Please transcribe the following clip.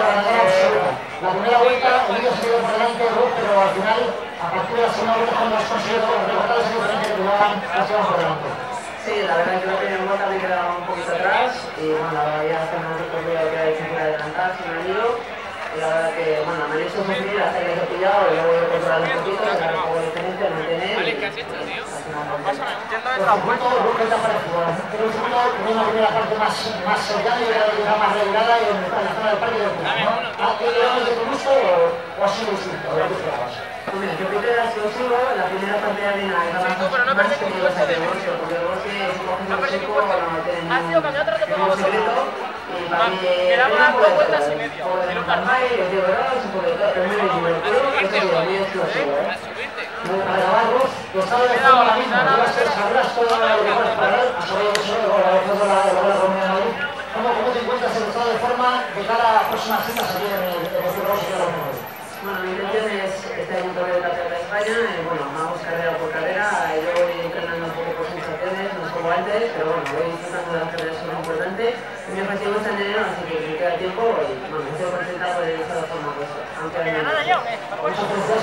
La primera vuelta, el vídeo se quedó por pero al final, a partir de la segunda vuelta, cuando hemos conseguido es diferente que las llevan por delante. Sí, la verdad es que la primera vuelta me quedaba un poquito atrás y bueno, la verdad ya hasta un recorrido que adelantar el lío. Y la verdad que, bueno, me han hecho sufrir hasta que he pillado y luego he controlado un poquito, era un poco diferente, mantener. Vale, ¿qué has hecho, tío? Luca está para jugar. Pero el segundo tiene una primera parte más, y la otra más regulada y en la zona del. ¿Ha de tu gusto o, o ha sido distinto? ¿O lo que yo era explosivo, la primera parte de arena era más, pero no puesto de porque el bosque es un Ha sido secreto. Quedaba dos poco vueltas y. De todo lo la de la de la Comunidad de Madrid. ¿Cómo, ¿Cómo te encuentras en el estado de forma de cara a las próximas citas aquí en el en de? Bueno, mi intención es este año correr el Campeonato de España, y bueno, vamos carrera por carrera, yo voy entrenando un poco por sensaciones, no es como antes, pero bueno, voy disfrutando de las carreras que es mi objetivo en enero, así que me queda tiempo y bueno, estoy contenta por el estado de forma puesto. Aunque muchas